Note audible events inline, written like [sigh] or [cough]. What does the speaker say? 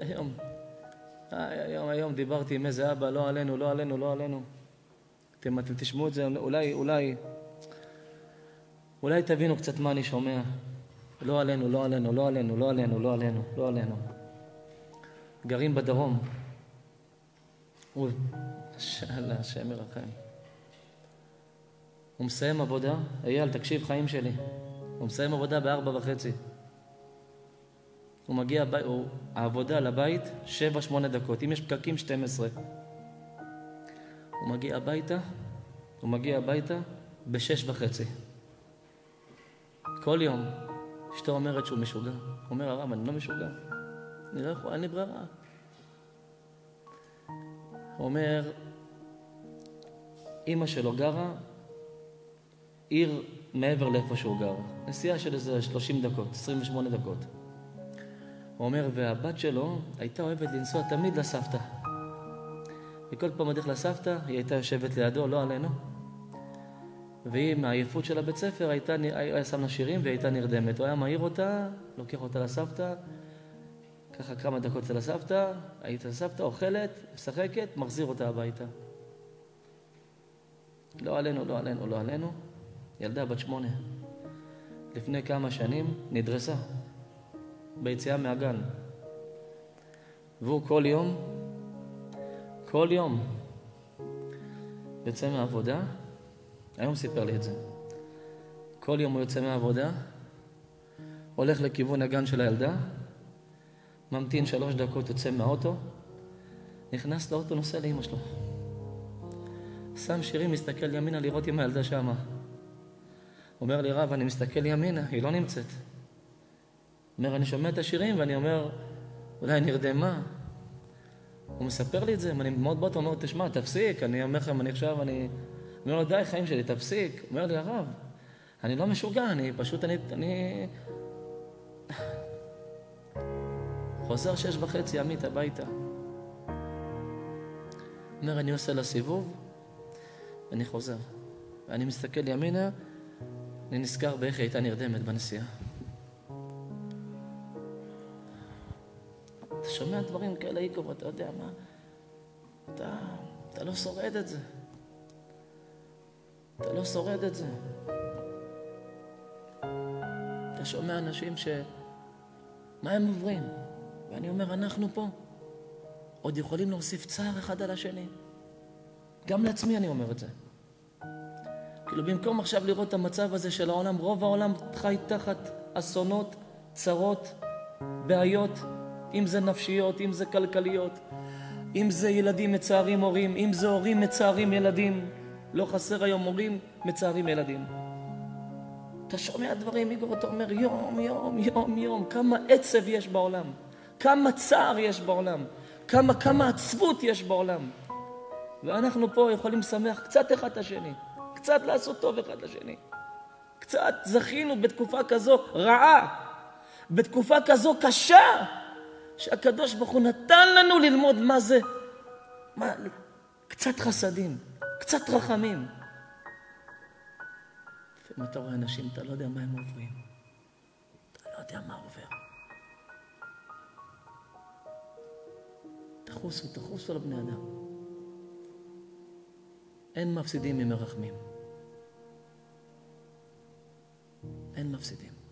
היום, היום, היום דיברתי עם איזה אבא, לא עלינו, לא עלינו, לא עלינו. אתם, אתם תשמעו את זה, אולי, אולי, אולי תבינו קצת מה אני שומע. לא עלינו, לא עלינו, לא עלינו, לא עלינו, לא עלינו, לא עלינו. גרים בדרום. הוא, שאלה, השם ירחם. הוא מסיים עבודה, אייל, תקשיב, חיים שלי. הוא מסיים עבודה בארבע וחצי. הוא מגיע, הוא, העבודה לבית, שבע, שמונה דקות. אם יש פקקים, 12. הוא מגיע הביתה, הוא מגיע הביתה בשש וחצי. כל יום. אשתו אומרת שהוא משוגע. אומר, הרב, אני לא משוגע. אני לא יכול, אין לי ברירה. הוא אומר, אימא שלו גרה עיר מעבר לאיפה שהוא גר. נסיעה של איזה 30 דקות, 28 דקות. הוא אומר, והבת שלו הייתה אוהבת לנסוע תמיד לסבתא. וכל פעם בדרך לסבתא, היא הייתה יושבת לידו, לא עלינו. והיא, מהעייפות של הבית ספר, הייתה, היה שם לה שירים והיא הייתה נרדמת. הוא היה מעיר אותה, לוקח אותה לסבתא, ככה כמה דקות אצל הסבתא, היית לסבתא, אוכלת, משחקת, מחזיר אותה הביתה. לא עלינו, לא עלינו, לא עלינו. ילדה בת שמונה. לפני כמה שנים נדרסה ביציאה מהגן. והוא כל יום, כל יום, יוצא מהעבודה, היום סיפר לי את זה. כל יום הוא יוצא מהעבודה, הולך לכיוון הגן של הילדה, ממתין שלוש דקות, יוצא מהאוטו, נכנס לאוטו, נוסע לאימא שלו. שם שירים, מסתכל ימינה לראות אם הילדה שמה. אומר לי, רב, אני מסתכל ימינה, היא לא נמצאת. אומר, אני שומע את השירים ואני אומר, אולי נרדמה. הוא מספר לי את זה, ואני מאוד באוטו, אומר, תשמע, תפסיק, אני אומר לכם, אני עכשיו, אני... אומר לו, די, חיים שלי, תפסיק. הוא אומר לי, הרב, אני לא משוגע, אני פשוט, אני... אני... [laughs] חוזר שש וחצי עמית הביתה. אומר, אני עושה לה סיבוב, ואני חוזר. ואני מסתכל ימינה, אני נזכר באיך היא הייתה נרדמת בנסיעה. אתה שומע דברים כאלה, איגור, אתה יודע מה? אתה, אתה לא שורד את זה. אתה לא שורד את זה. אתה שומע אנשים ש... מה הם עוברים? ואני אומר, אנחנו פה עוד יכולים להוסיף צער אחד על השני. גם לעצמי אני אומר את זה. כאילו במקום עכשיו לראות את המצב הזה של העולם, רוב העולם חי תחת אסונות, צרות, בעיות, אם זה נפשיות, אם זה כלכליות, אם זה ילדים מצערים הורים, אם זה הורים מצערים ילדים. לא חסר היום הורים מצערים ילדים. אתה שומע דברים, איגור, אתה אומר יום, יום, יום, יום, כמה עצב יש בעולם, כמה צער יש בעולם, כמה, כמה עצבות יש בעולם. ואנחנו פה יכולים לשמח קצת אחד את השני. קצת לעשות טוב אחד לשני. קצת זכינו בתקופה כזו רעה, בתקופה כזו קשה, שהקדוש ברוך הוא נתן לנו ללמוד מה זה, מה, קצת חסדים, קצת רחמים. לפעמים אתה רואה אנשים, אתה לא יודע מה הם עוברים. אתה לא יודע מה עובר. תחוסו, תחוסו על בני אדם. אין מפסידים ממרחמים. אין מפסידים.